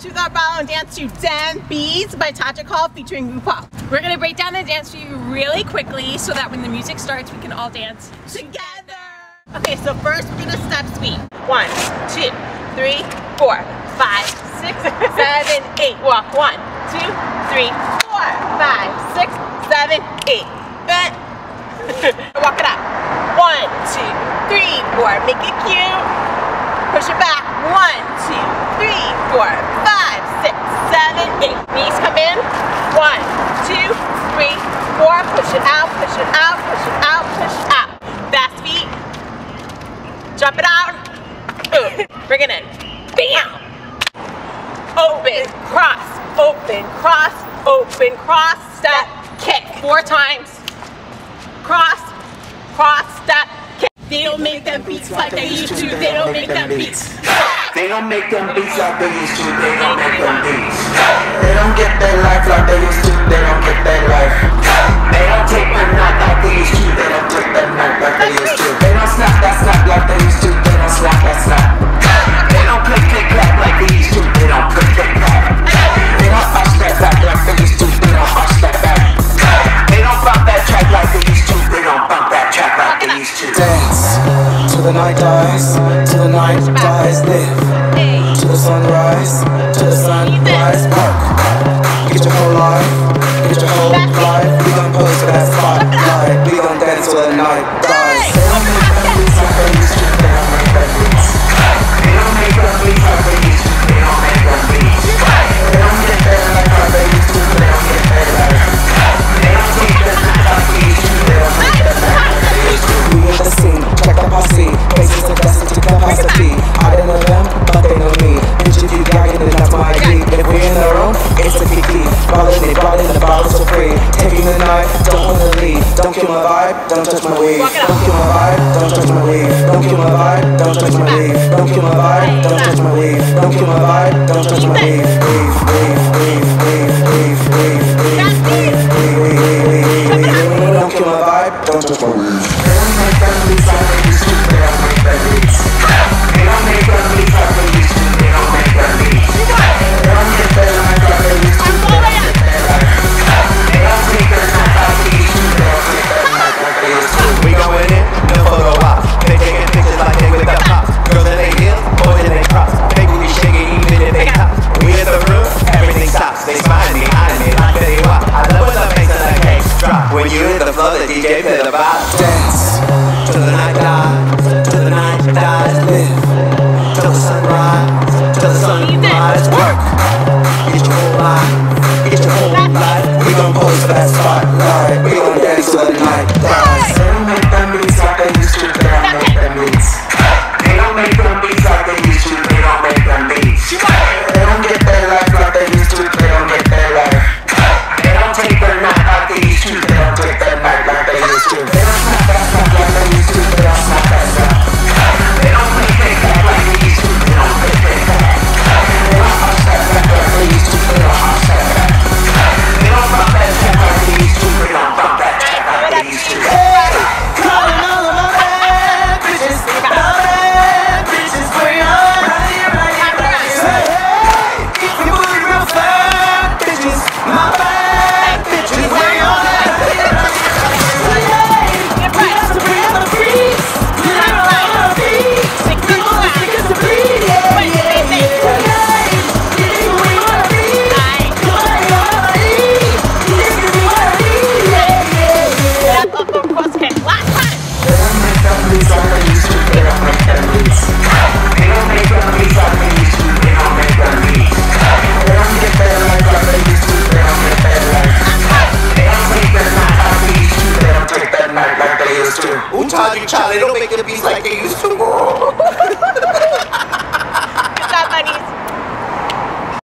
Truth or Follow and dance to Dem Beats by Todrick Hall featuring RuPaul. We're gonna break down the dance for you really quickly so that when the music starts, we can all dance Together! Okay, so first we're gonna step speed. One, two, three, four, five, six, seven, eight. Walk. One, two, three, four, five, six, seven, eight. Bend. Walk it up. One, two, three, four. Make it cute. Push it back. One, two, three, four, five, six, seven, eight. Knees come in. One, two, three, four. Push it out, push it out, push it out, push it out. Fast feet. Jump it out. Boom. Bring it in. Bam. Open, cross, open, cross, open, cross, step, kick. Four times. Cross, cross, step, kick. They don't make them beats like they used to. They don't make them beats. They don't make them beats like they used to, they don't make them beats. They don't get their life like they used to, they don't get their life. They don't take the night like they used to, they don't take the night like they used to. They don't snap that snap like they used to, they don't snap that snap. They don't click click clap like they used to, they don't click click clap. They don't arch that back like they used to, they don't arch that back. They don't bump that track like they used to, they don't bump that track like they used to. Till the night dies, till the night dies. Live till the sunrise, till the sunrise. Work, get your whole life, get your whole life. We gon' pose for that spotlight. We gon' dance till the night dies. Leave. Don't kill my vibe, don't touch my weave. Don't kill my vibe, don't touch my weave. Don't kill my vibe, don't touch my weave. Don't kill my vibe, don't touch my weave. Don't kill my vibe, don't touch my weave. Weave, weave, weave, weave, weave, weave, weave, weave, weave, weave, weave, weave. Don't kill my vibe, don't touch my weave. They don't make them beats like they used to, every night. sister. Utah and China don't make them beats like they used to.